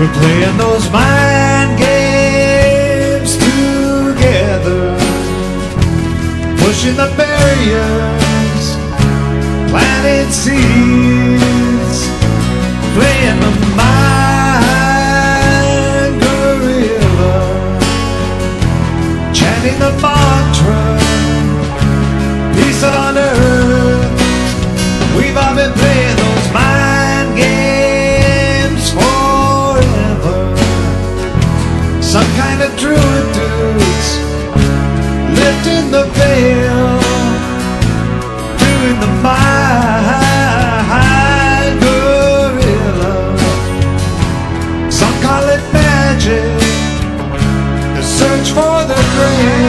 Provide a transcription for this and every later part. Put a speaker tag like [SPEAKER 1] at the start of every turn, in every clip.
[SPEAKER 1] We're playing those mind games together, pushing the barriers, planting seeds. the druid dudes lifting the veil, doing the mind guerrilla. Some call it magic, the search for the grail.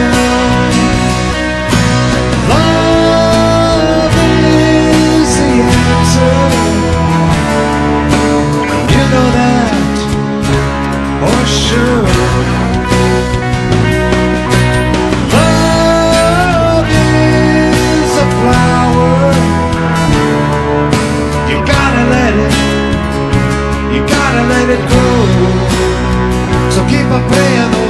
[SPEAKER 1] let it go. So keep on praying.